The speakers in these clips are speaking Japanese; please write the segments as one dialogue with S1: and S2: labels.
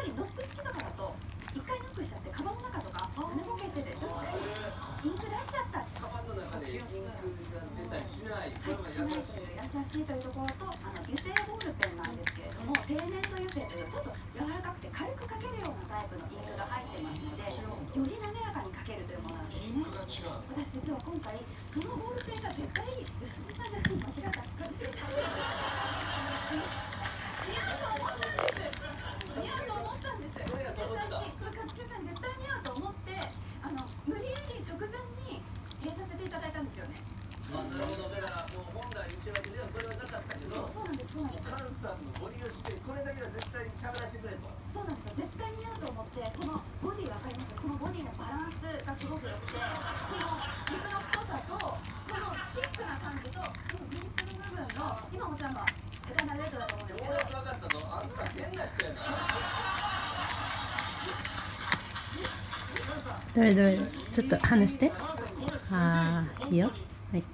S1: ぱりノック式とかだと一回ノックしちゃってカバンの中とか寝ぼけてて絶対インク出しちゃった
S2: カバンの中でインクが出たりしない
S1: しないという優しいというところとあの油性ボールペンなんですけれども低粘土油性というちょっと柔らかくて軽くかけるようなタイプのインクが入ってますのでより滑らかにかけるというものなんですね私実は今回そのボールペンが絶対良純さんじゃなくて間違った一茂さん似合うと思ったんです你
S2: 要是有毛。どれどれ
S1: ち
S3: ょっと話して。ああいいよ。はい。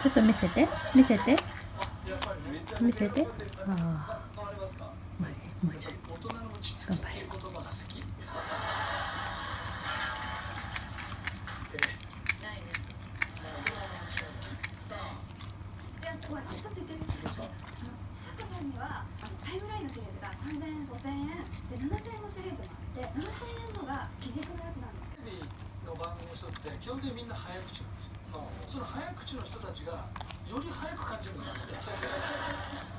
S2: ち
S1: ょっと
S3: 見せて。見せて。見せて。ああ前もうちょい
S4: 大人の落ち着きっていう言葉が好き。
S1: でお待ちさせていただきます佐藤さんにはあのタイムラインのシリーズが3000円5000円で7000円のシリーズもあって7000円のが基軸のやつなんです
S4: テレビの番組の人って基本的にみんな早口なんですよ。その早口の人たちがより早く感じるんですよ。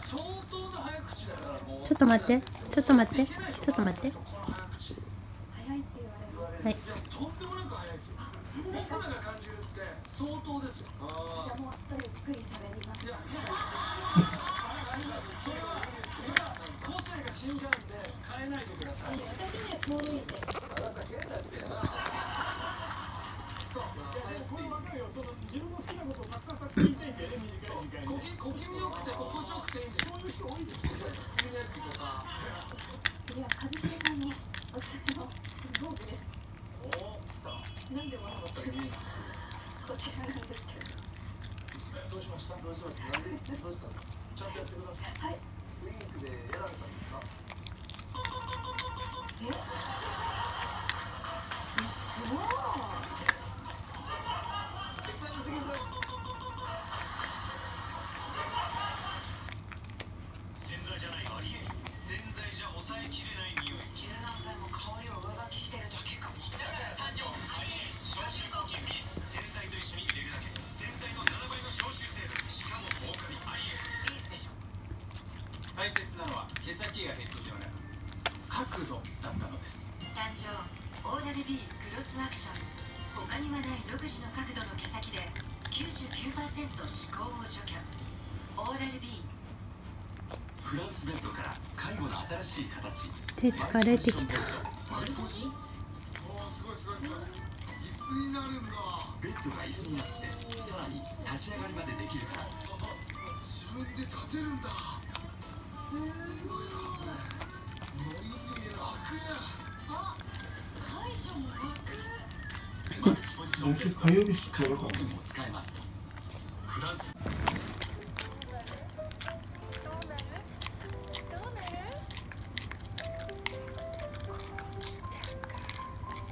S4: 相当の早口だからもう。
S3: ちょっと待ってちょっと待ってちょっと待って
S4: 早。い
S1: って言われる
S3: はい
S4: とんでもなく早いですよ。僕らが感じるって相当ですよ。
S1: じゃあもうちょっとゆっくり喋ります
S4: いや、それは、それは個性が死んじゃうんで変えないでください。
S1: 私ねもういいです
S2: あなた変な
S1: 次は一茂さんにおすすめの道具です何でもらったこちらなんです。けど
S4: うしました
S2: どうします。なんでどうした
S4: ちゃんとやってください。
S1: はい
S2: ウィンクでやられたんです。か
S1: え
S5: なのは毛先やヘッドではなく角度だったのです。
S6: 誕生。オーラル B クロスアクション。他にはない独自の角度の毛先で99%歯垢を除去。オーラル B
S5: フランスベッドから介護の新しい形。
S3: 手疲れてきた。
S6: 丸文字？
S4: おー、すごいすごいすごい。椅子になるんだ。
S5: ベッドが椅子になってさらに立ち上がりまでできるから。
S4: 自分で立てるんだ。すごい
S7: 火曜日知っ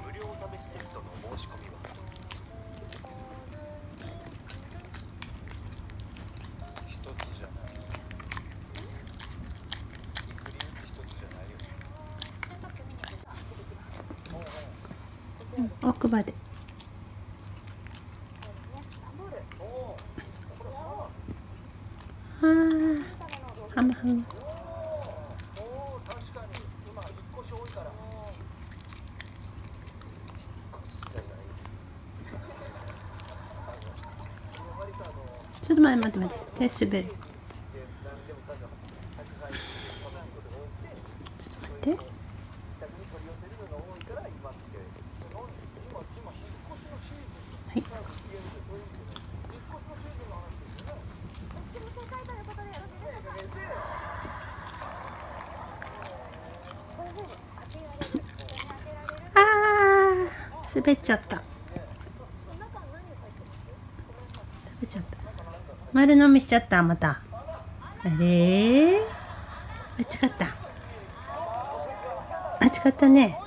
S8: 無料お試しセットの申し込み
S3: 奥歯で。あー。ハムハム、ちょっと待って待って待って。手滑る。滑っちゃった。食べちゃった。丸飲みしちゃったまた。あれ？間違った。間違ったね。